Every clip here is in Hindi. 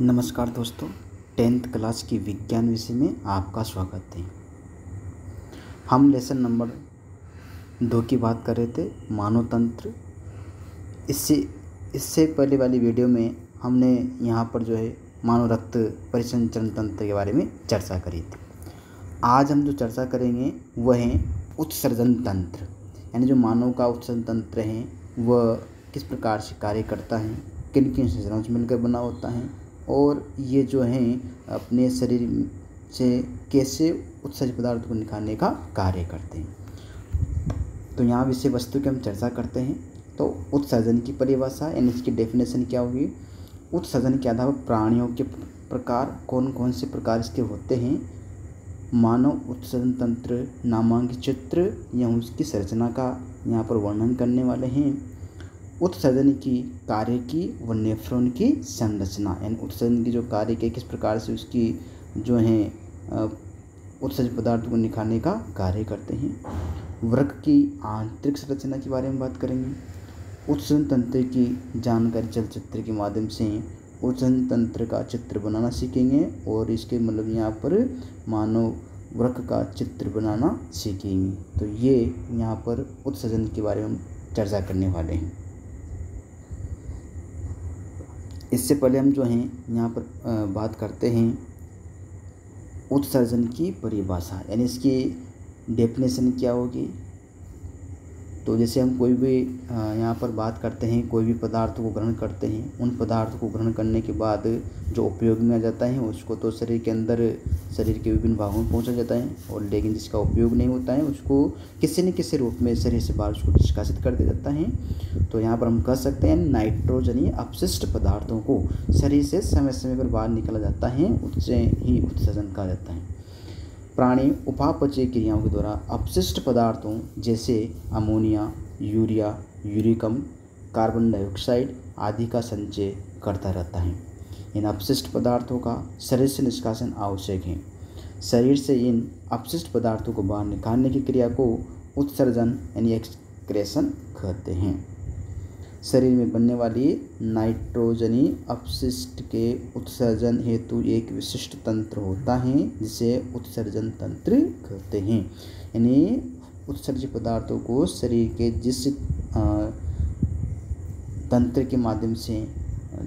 नमस्कार दोस्तों, टेंथ क्लास की विज्ञान विषय में आपका स्वागत है। हम लेसन नंबर दो की बात कर रहे थे मानव तंत्र इससे इससे पहले वाली वीडियो में हमने यहाँ पर जो है मानव रक्त परिसंचरण तंत्र के बारे में चर्चा करी थी। आज हम जो चर्चा करेंगे, वह है उत्सर्जन तंत्र। यानी जो मानव का उत्सर्जन तंत्र है, वह किस प्रकार से कार्य करता है किन किन संरचनाओं से मिलकर बना होता है और ये जो हैं, अपने शरीर से कैसे उत्सर्ज पदार्थ को निकालने का कार्य करते हैं। तो यहाँ विषय वस्तु की हम चर्चा करते हैं। तो उत्सर्जन की परिभाषा, यानी इसकी डेफिनेशन क्या होगी? उत्सर्जन के आधार पर प्राणियों के प्रकार कौन कौन से प्रकार इसके होते हैं? मानव उत्सर्जन तंत्र, नामांकित चित्र, या उसकी संरचना का यहाँ पर वर्णन करने वाले हैं। उत्सर्जन की कार्य की व नेफ्रॉन की संरचना, यानी उत्सर्जन की जो कार्य के किस प्रकार से उसकी जो है उत्सर्ज पदार्थ को निकालने का कार्य करते हैं। वृक की आंतरिक संरचना के बारे में बात करेंगे। उत्सर्जन तंत्र की जानकारी चलचित्र के माध्यम से उत्सर्जन तंत्र का चित्र बनाना सीखेंगे और इसके मतलब यहाँ पर मानव वृक का चित्र बनाना सीखेंगे। तो ये यहाँ पर उत्सर्जन के बारे में चर्चा करने वाले हैं। इससे पहले हम जो हैं, यहाँ पर बात करते हैं उत्सर्जन की परिभाषा, यानी इसकी डेफिनेशन क्या होगी? तो जैसे हम कोई भी यहाँ पर बात करते हैं, कोई भी पदार्थ को ग्रहण करते हैं, उन पदार्थ को ग्रहण करने के बाद जो उपयोग में आ जाता है, उसको तो शरीर के अंदर, शरीर के विभिन्न भागों में पहुँचा जाता है और लेकिन जिसका उपयोग नहीं होता है, उसको किसी न किसी रूप में शरीर से बाहर उसको निष्कासित कर दिया जाता है। तो यहाँ पर हम कह सकते हैं, नाइट्रोजनी अपशिष्ट पदार्थों को शरीर से समय समय पर बाहर निकला जाता है उससे ही उत्सर्जन कहा जाता है। प्राणी उपापचय क्रियाओं के द्वारा अपशिष्ट पदार्थों जैसे अमोनिया, यूरिया, यूरिकम, कार्बन डाइऑक्साइड आदि का संचय करता रहता है। इन अपशिष्ट पदार्थों का शरीर से निष्कासन आवश्यक है। शरीर से इन अपशिष्ट पदार्थों को बाहर निकालने की क्रिया को उत्सर्जन यानी एक्सक्रेशन कहते हैं। शरीर में बनने वाली नाइट्रोजनी अपशिष्ट के उत्सर्जन हेतु एक विशिष्ट तंत्र होता है, जिसे उत्सर्जन तंत्र कहते हैं। यानी उत्सर्जित पदार्थों को शरीर के जिस तंत्र के माध्यम से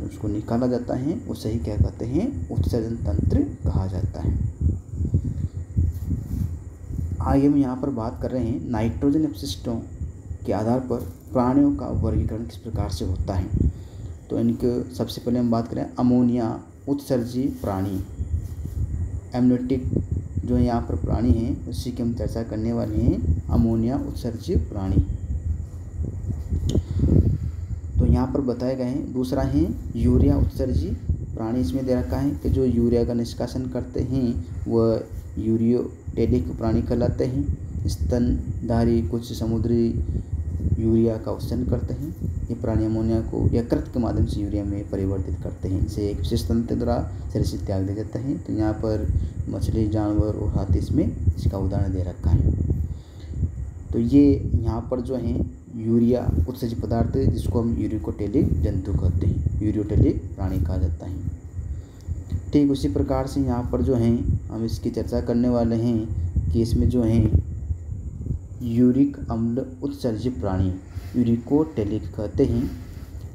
उसको निकाला जाता है, उसे ही क्या कहते हैं? उत्सर्जन तंत्र कहा जाता है। आइए हम यहाँ पर बात कर रहे हैं नाइट्रोजन अपशिष्टों के आधार पर प्राणियों का वर्गीकरण किस प्रकार से होता है? तो इनके सबसे पहले हम बात करें अमोनिया उत्सर्जी प्राणी। एमनोटिक जो यहाँ पर प्राणी हैं, उसी की हम चर्चा करने वाले हैं, अमोनिया उत्सर्जी प्राणी। तो यहाँ पर बताए गए हैं। दूसरा है यूरिया उत्सर्जी प्राणी। इसमें दे रखा है कि जो यूरिया का निष्कासन करते हैं, वह यूरियोटेलिक प्राणी कहलाते हैं। स्तनधारी कुछ समुद्री यूरिया का उत्सर्जन करते हैं। ये प्राणी अमोनिया को यकृत के माध्यम से यूरिया में परिवर्तित करते हैं। इसे एक विशेष तंत्र द्वारा शरीर से त्याग दिया जाता है। तो यहाँ पर मछली, जानवर और हाथी इसमें इसका उदाहरण दे रखा है। तो ये यहाँ पर जो है, यूरिया उत्सर्जित पदार्थ जिसको हम यूरिकोटेलिक जंतु कहते हैं। यूरियोटेलिक प्राणी कहा जाता है। ठीक उसी प्रकार से यहाँ पर जो हैं, हम इसकी चर्चा करने वाले हैं कि इसमें जो है यूरिक अम्ल उत्सर्जित प्राणी यूरिकोटेलिक कहते हैं,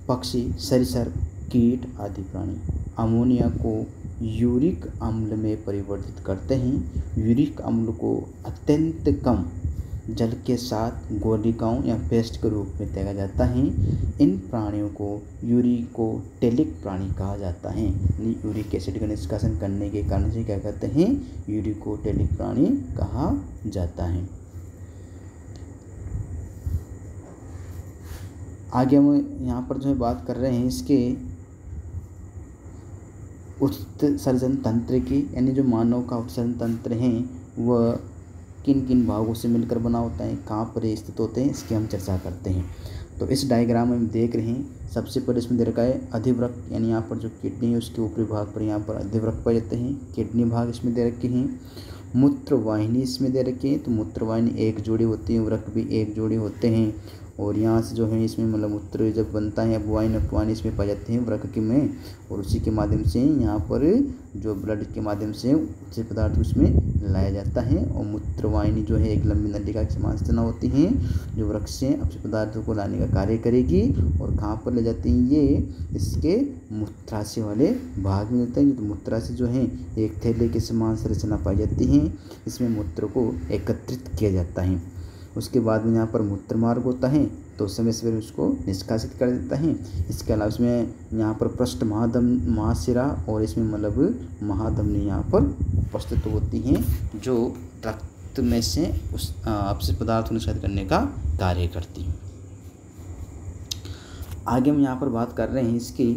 पक्षी, सरिसर, कीट आदि प्राणी। अमोनिया को यूरिक अम्ल में परिवर्तित करते हैं। यूरिक अम्ल को अत्यंत कम जल के साथ गोलिकाओं या पेस्ट के रूप में त्यागा जाता है। इन प्राणियों को यूरिकोटेलिक प्राणी कहा जाता है। यूरिक एसिड का निष्कासन करने के कारण से क्या कहते हैं? यूरिकोटेलिक प्राणी कहा जाता है। आगे हम यहाँ पर जो है बात कर रहे हैं इसके उत्सर्जन तंत्र की, यानी जो मानव का उत्सर्जन तंत्र है, वह किन किन भागों से मिलकर बना होता है, कहाँ पर स्थित होते हैं, इसकी हम चर्चा करते हैं। तो इस डायग्राम में हम देख रहे हैं, सबसे पहले इसमें दे रखा है अधिवृक यानी यहाँ पर जो किडनी है, उसके ऊपरी भाग पर यहाँ पर अधिवृक पाए जाते हैं। किडनी भाग इसमें दे रखे हैं मूत्र वाहिनी इसमें दे रखी है तो मूत्र वाहिनी एक जोड़ी होती है वृक भी एक जोड़ी होते हैं। और यहाँ से जो है इसमें मतलब मूत्र जब बनता है अपवाइन अपवाइन इसमें पाए जाते हैं वृक में और उसी के माध्यम से यहाँ पर जो ब्लड के माध्यम से अच्छे पदार्थ उसमें लाया जाता है और मूत्रवाहिनी जो है एक लंबी नलिका की समान संरचना होती है जो वृक्ष से अच्छे पदार्थों को लाने का कार्य करेगी और कहाँ पर ले जाती हैं ये? इसके मूत्राशय वाले भाग में होता है तो मूत्राशय जो है, एक थैले के समान संरचना पाई जाती है। इसमें मूत्र को एकत्रित किया जाता है। उसके बाद में यहाँ पर मूत्र मार्ग होता है तो समय से उसको निष्कासित कर देता है। इसके अलावा इसमें यहाँ पर पृष्ठ महादम, महाशिरा और इसमें मतलब महाधमनी यहाँ पर उपस्थित होती हैं, जो रक्त में से उस अपशिष्ट पदार्थ को निष्कासित करने का कार्य करती हैं। आगे हम यहाँ पर बात कर रहे हैं इसकी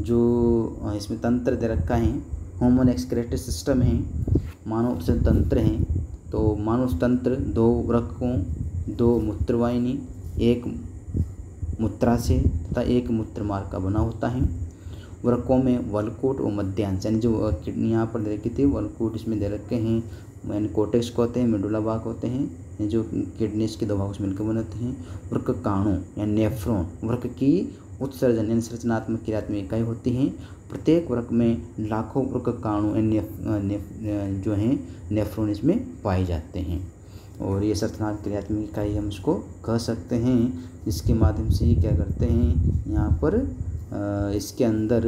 जो इसमें तंत्र दे रखा है ह्यूमन एक्सक्रेटिव सिस्टम है, मानव तंत्र है। तो मानव तंत्र दो वृक्कों दो मूत्रवाहिनी, एक मूत्राशय तथा एक मूत्र मार्ग का बना होता है। वृक्कों में वलकोट और मध्यांश यानी जो किडनी यहाँ पर दे रखी थी, वलकोट इसमें दे रखे हैं। यानी कोटेक्स को होते हैं, मेडुला भाग होते हैं जो किडनीस के दो भागों से मिलकर बनते हैं। वृक्क काणु या नेफ्रोन, वृक्क की उत्सर्जन, यानी संरचनात्मक क्रियात्मक इकाई होती हैं। प्रत्येक वृक्क में लाखों वृक्क काणु जो हैं नेफ्रोन इसमें पाए जाते हैं। और ये सरथनाथ क्रियात्मक इकाई हम इसको कह सकते हैं। इसके माध्यम से ये क्या करते हैं, यहाँ पर इसके अंदर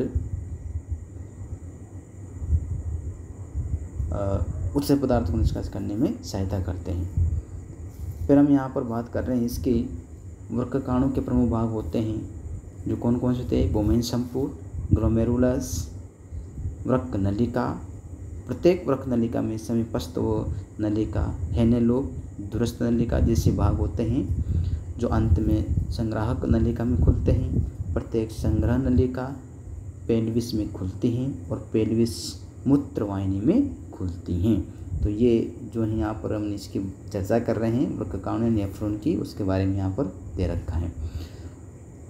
उत्सव पदार्थ को निष्कासित करने में सहायता करते हैं। फिर हम यहाँ पर बात कर रहे हैं इसके वृक्काणु के प्रमुख भाग होते हैं, जो कौन कौन से होते हैं बोमेन संपूर्ण ग्लोमेरुलस वृक्क नलिका प्रत्येक वृक्क नलिका में समीपस्थ वो नलिका, हेनेलोप दुरस्त नलिका जैसे भाग होते हैं, जो अंत में संग्राहक नलिका में खुलते हैं। प्रत्येक संग्रह नलिका पेल्विस में खुलती हैं और पेल्विस मूत्रवाहिनी में खुलती हैं। तो ये जो है यहाँ पर हम इसकी चर्चा कर रहे हैं वृक्काणु नेफ्रोन की, उसके बारे में यहाँ पर दे रखा है।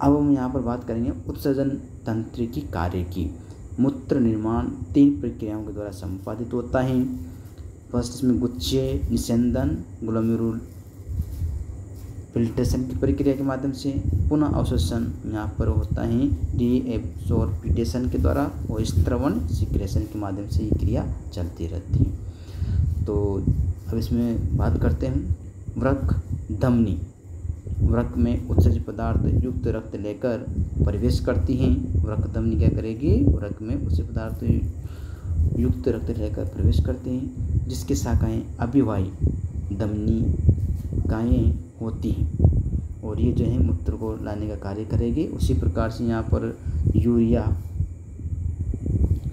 अब हम यहाँ पर बात करेंगे उत्सर्जन तंत्र की कार्य की। मूत्र निर्माण तीन प्रक्रियाओं के द्वारा संपादित होता है। फ़र्स्ट, इसमें गुच्छे निस्यंदन ग्लोमेरुल फिल्ट्रेशन की प्रक्रिया के माध्यम से पुनः अवशोषण यहाँ पर होता है। डी, एब्सोर्पिटेशन के द्वारा और स्त्रवण सिक्रेशन के माध्यम से ये क्रिया चलती रहती है। तो अब इसमें बात करते हैं व्रक धमनी। व्रक में उत्सर्जित पदार्थ युक्त रक्त लेकर प्रवेश करती हैं। व्रक धमनी क्या करेगी? व्रक में उत्सर्जित पदार्थ युक्त रक्त लेकर प्रवेश करते हैं, जिसकी शाखाएँ अभिवाही धमनी काएँ होती हैं और ये जो है मूत्र को लाने का कार्य करेगी। उसी प्रकार से यहाँ पर यूरिया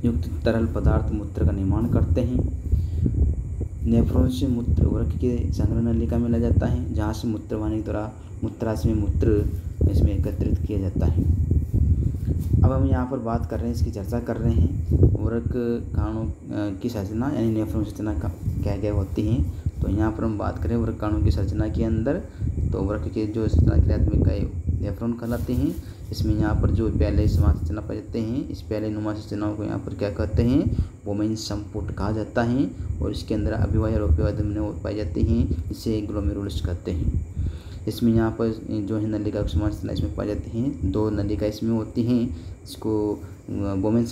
युक्त तरल पदार्थ मूत्र का निर्माण करते हैं। नेफ्रोन से मूत्र वृक के संग्रह नलिका में ला जाता है, जहाँ से मूत्रवाहिनी द्वारा मूत्राशय में मूत्र इसमें एकत्रित किया जाता है। अब हम यहाँ पर बात कर रहे हैं, इसकी चर्चा कर रहे हैं। वृक काणों की संरचना यानी नेफ्रोन संरचना क्या क्या होती हैं तो यहाँ पर हम बात करें वृक काणों की संरचना के अंदर। तो वृक के जो संरचना क्रियात्मक नेफ्रोन कहलाते हैं, इसमें यहाँ पर जो पहले समान संरचना पाए जाते हैं, इस पहले नुमा संरचनाओं को यहाँ पर क्या कहते हैं, वोमेन संपुट कहा जाता है, और इसके अंदर अभिवाह और पाए जाते हैं, इसे ग्लोमेरुलस कहते हैं। इसमें यहाँ पर जो है नलिका समान इसमें पाए जाते हैं। दो नलिका इसमें होती हैं इसको वोमेन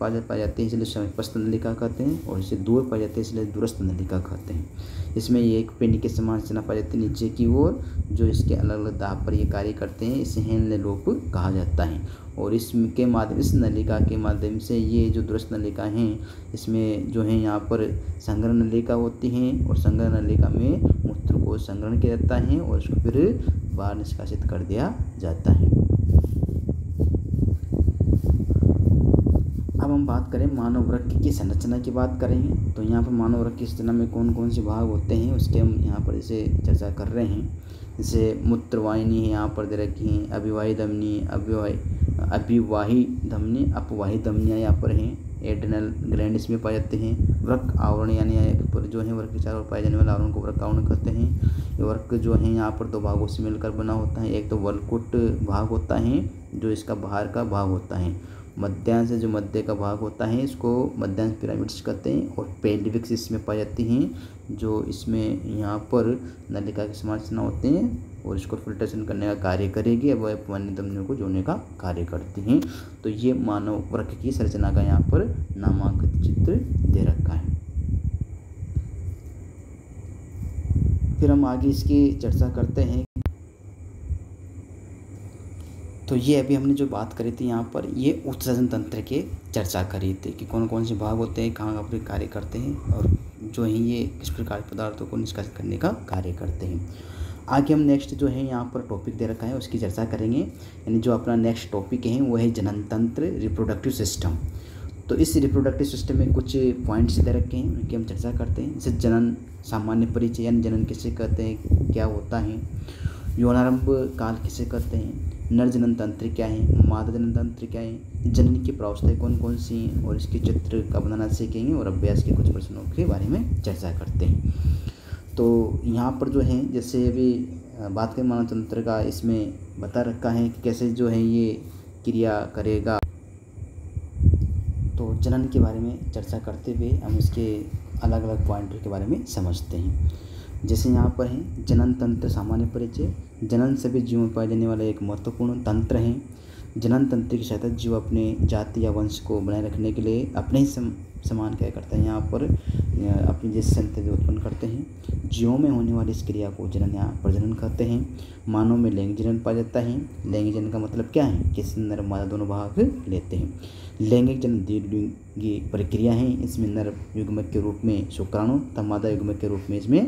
पास पाए जाते हैं, इसलिए नली नलिका कहते हैं और इसे दूर पाए जाते हैं, इसलिए दूरस्थ नलिका कहते हैं। इसमें ये एक पिंड के समान सेना पाए जाती है नीचे की ओर, जो इसके अलग अलग दाब पर ये कार्य करते हैं, इसे हेन लोप कहा जाता है। और इसके माध्यम, इस नलिका के माध्यम से ये जो दुरुस्त नलिका हैं, इसमें जो है यहाँ पर संग्रह नलिका होती हैं और संग्रह नलिका में मूत्र को संग्रहण किया जाता है और उसको फिर बाहर निष्कासित कर दिया जाता है। अब हम बात करें मानव वृक्ष की संरचना की बात करेंगे तो यहाँ पर मानव वृक्ष की संरचना में कौन कौन से भाग होते हैं, उसके हम यहाँ पर इसे चर्चा कर रहे हैं। जैसे मूत्रवाहिनी है, यहाँ पर दे रखी हैं, अभिवाही धमनी, अभिवाही अभिवाही धमनी, अपवाही धमनियाँ यहाँ पर हैं, एडनल ग्लैंड इसमें पाए जाते हैं वृक आवरण यानी जो है वर्क के चारों पाए जाने वाले आवरण को वृक आवरण कहते हैं, ये वृक जो है, यहाँ पर दो भागों से मिलकर बना होता है, एक तो वलकुट भाग होता है, जो इसका बाहर का भाग होता है मध्यांश जो मध्य का भाग होता है, इसको मध्यांश पिरामिड्स कहते हैं और पेल्विक्स इसमें पाई जाती हैं, जो इसमें यहाँ पर नलिका के संरचना होते हैं और इसको फिल्ट्रेशन करने का कार्य करेगी वह अन्य धमनियों को जोड़ने का कार्य करती हैं। तो ये मानव वर्ग की संरचना का यहाँ पर नामांकित चित्र दे रखा है। फिर हम आगे इसकी चर्चा करते हैं। तो ये अभी हमने जो बात करी थी यहाँ पर, ये उत्सर्जन तंत्र के चर्चा करी थी कि कौन कौन से भाग होते हैं, कहाँ कहाँ कार्य करते हैं और जो है ये किस प्रकार पदार्थों को निष्कासित करने का कार्य करते हैं। आगे हम नेक्स्ट जो है यहाँ पर टॉपिक दे रखा है, उसकी चर्चा करेंगे। यानी जो अपना नेक्स्ट टॉपिक है, वो है जनन तंत्र रिप्रोडक्टिव सिस्टम तो इस रिप्रोडक्टिव सिस्टम में कुछ पॉइंट्स दे रखे हैं, उनकी हम चर्चा करते हैं। जैसे जनन, सामान्य परिचय, यानी जनन किसे कहते हैं, क्या होता है, यौनारंभ काल किसे कहते हैं नर जनन तंत्र क्या है? मादा जनन तंत्र क्या है? जनन की प्रावस्थाएँ कौन कौन सी हैं? और इसके चित्र का बनाना सीखेंगे? और अभ्यास के कुछ प्रश्नों के बारे में चर्चा करते हैं। तो यहाँ पर जो है, जैसे अभी बात करें मानव तंत्र का, इसमें बता रखा है कि कैसे जो है ये क्रिया करेगा। तो जनन के बारे में चर्चा करते हुए हम इसके अलग अलग पॉइंट के बारे में समझते हैं। जैसे यहाँ पर है जनन तंत्र सामान्य परिचय। जनन से भी जीव में पाए जाने वाला एक महत्वपूर्ण तंत्र है। जनन तंत्र की सहायता जीव अपने जाति या वंश को बनाए रखने के लिए अपने ही सम, समान क्या करते हैं। यहाँ पर अपनी जैसे संतति उत्पन्न करते हैं। जीवों में होने वाली इस क्रिया को जनन या प्रजनन कहते हैं। मानव में लैंगिक जनन पाया जाता है। लैंगिक जनन का मतलब क्या है? कि नर मादा दोनों भाग लेते हैं। लैंगिक जनन दीर्घलिंगी प्रक्रिया है। इसमें नर युग्मक के रूप में शुक्राणु तथा मादा युग्मक के रूप में इसमें